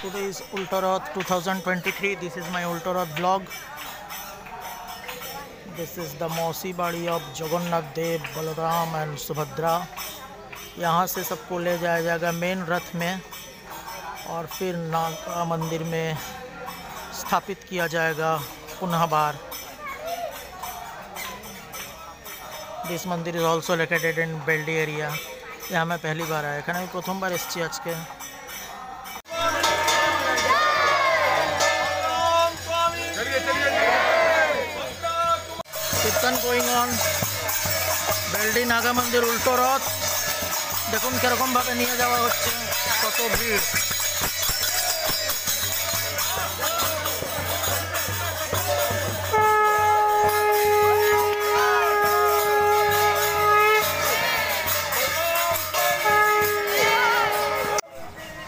today is Ultoroth 2023 this is my Ultoroth blog this is the मौसी बाड़ी of Jagannath Dev Balram and Subhadra यहाँ से सबको ले जाया जाएगा मेन रथ में और फिर नागा मंदिर में स्थापित किया जाएगा पुनः बार। दिस मंदिर is also located in Beldih area यहाँ मैं पहली बार आया। खाने प्रथम बार इस चीज़ के? কীর্তন গোয়িং অন বেলডি নাগা মন্দির উল্টো রথ দেখুন কীরকমভাবে নিয়ে যাওয়া হচ্ছে, কত ভিড়।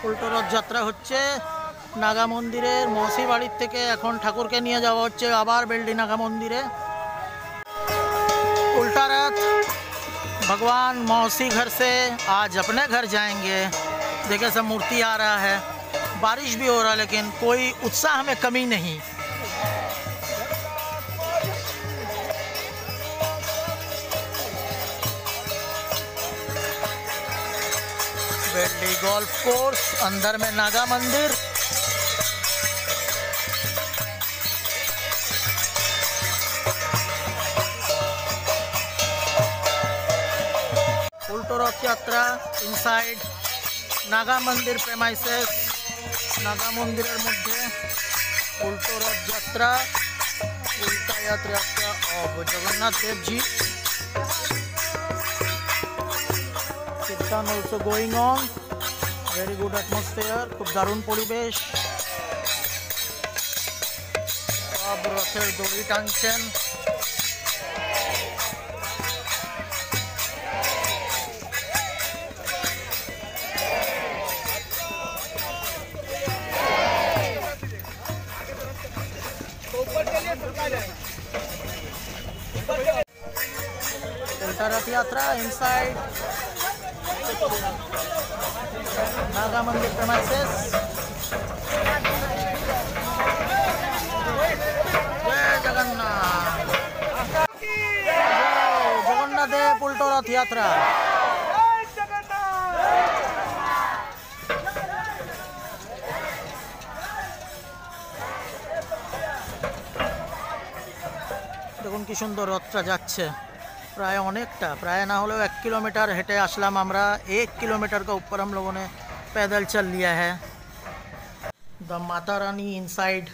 উল্টো রথযাত্রা হচ্ছে। নাগা মন্দিরের মৌসি বাড়ির থেকে এখন ঠাকুরকে নিয়ে যাওয়া হচ্ছে, আবার বেলডি নাগা মন্দিরে। भगवान मौसी घर से आज अपने घर जाएँगे। देखिए सब मूर्ति आ रहा है। बारिश भी हो रहा है, लेकिन कोई उत्साह में कमी नहीं। बेल्डी गोल्फ कोर्स अंदर में नागा मंदिर। উল্টো রথযাত্রা ইনসাইড নাগা মন্দির প্রেমাইসেস নাগা মন্দিরের মধ্যে উল্টো রথযাত্রা উল্টা যাত্রা of Jagannath Devji kirtan also going on very good atmosphere খুব দারুণ পরিবেশ সব রথের দড়ি টানছেন Sarap Yatra inside Naga Mandir premises. Jagannath উল্টো রথ যাত্রা দেখুন কি সুন্দর রথটা যাচ্ছে प्राय अनेकटा। प्राय ना हो एक किलोमीटर हेटे हमारा एक किलोमीटर का ऊपर हम लोगों ने पैदल चल लिया है। The Mata Rani inside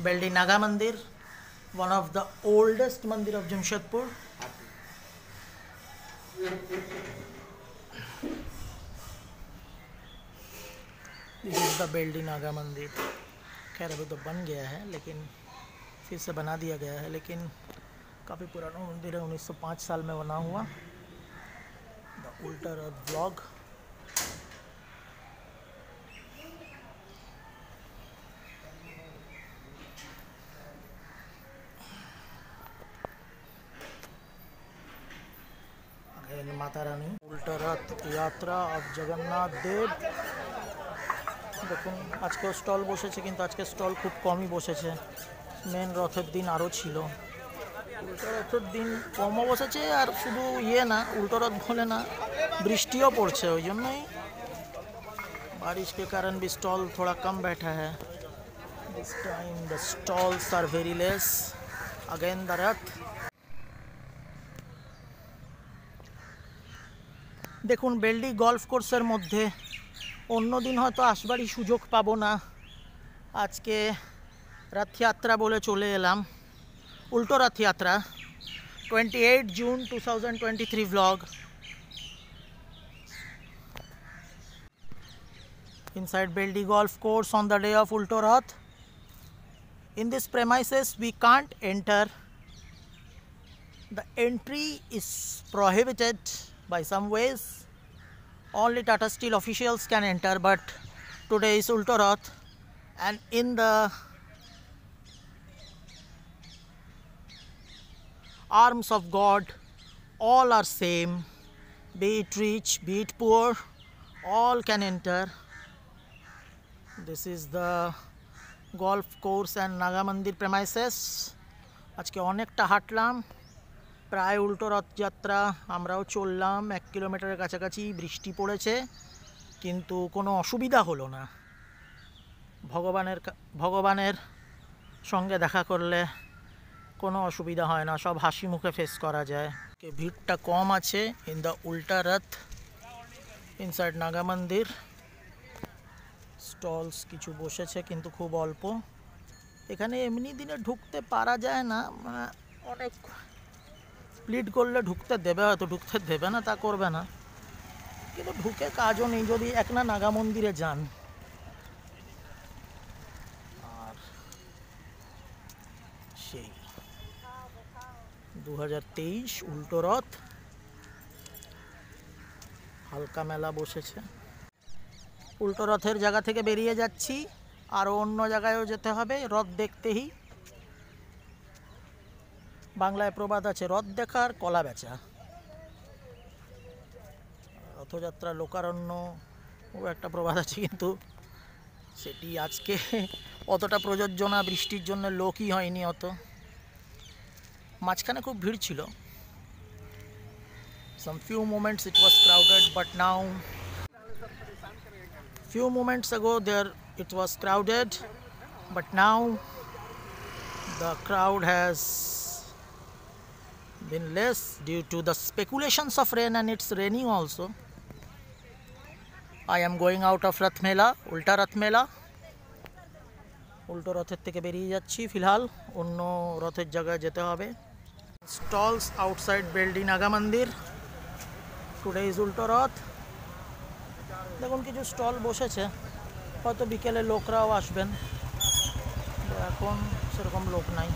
Beldih Naga mandir, one of the oldest mandir of Jamshedpur. The Beldih Naga mandir. खैर, अभी तो बन गया है, लेकिन फिर से बना दिया गया है, लेकिन काफ़ी पुराना मंदिर है 1905 साल में बना हुआ द उल्टा रथ ब्लॉग माता रानी उल्टा रथ यात्रा अब जगन्नाथ देव দেখুন আজকেও স্টল বসেছে কিন্তু আজকে স্টল খুব কমই বসেছে মেন রথের দিন আরও ছিল উল্টো রথের দিন কমও বসেছে আর শুধু ইয়ে না উল্টো রথ বলে না বৃষ্টিও পড়ছে ওই জন্যই बारिश के कारण भी स्टॉल थोड़ा कम बैठा है this time the stalls are very less again the rath দেখুন বেলডি গলফ কোর্সের মধ্যে অন্য দিন হয়তো আসবারই সুযোগ পাবো না আজকে রথযাত্রা বলে চলে এলাম Ulto Rath Yatra 28 June 2023 vlog inside Beldih golf course on the day of Ulto Rath in this premises we can't enter the entry is prohibited by some ways only Tata steel officials can enter but today is Ulto Rath and in the arms of God, all are same, be it rich, be it poor, all can enter. This is the golf course and Naga mandir premises আজকে অনেকটা হাঁটলাম প্রায় উল্টো রথযাত্রা আমরাও চললাম এক কিলোমিটারের কাছাকাছি বৃষ্টি পড়েছে কিন্তু কোনো অসুবিধা হলো না। ভগবানের ভগবানের সঙ্গে দেখা করলে কোনো অসুবিধা হয় না, সব হাসি মুখে ফেস করা যায়। কে ভিড়টা কম আছে ইন দ্য উল্টা রথ ইনসাইড নাগা মন্দির স্টলস কিছু বসেছে কিন্তু খুব অল্প। এখানে এমনি দিনে ঢুকতে পারা যায় না মানে অনেক স্প্লিট করলে ঢুকতে দেবে হয়তো, ঢুকতে দেবে না, তা করবে না। কিন্তু ঢুকে কাজও নেই, যদি এক না নাগা মন্দিরে যান। আর সেই। দু হাজার তেইশ উল্টো রথ। হালকা মেলা বসেছে। উল্টো রথের জায়গা থেকে বেরিয়ে যাচ্ছি। আরও অন্য জায়গায়ও যেতে হবে, রথ দেখতেই। বাংলায় প্রবাদ আছে, রথ দেখার কলা বেচা। রথযাত্রা, লোকারণ্য ও একটা প্রবাদ আছে কিন্তু সেটি আজকে অতটা প্রযোজ্য না, বৃষ্টির জন্য লোকই হয়নি অত। মাঝখানে খুব ভিড় ছিল some few moments it was crowded but now few moments ago there it was crowded but now the crowd has been less due to the speculations of rain and it's raining also i am going out of rath mela ulta rath mela উল্টো রথের থেকে বেরিয়ে যাচ্ছি ফিলহাল অন্য রথের জায়গায় যেতে হবে stalls outside Beldi Naga Mandir. Today is Ultarath. দেখুন কিছু স্টল বসেছে হয়তো বিকেলে লোকরাও আসবেন এখন সেরকম লোক নাই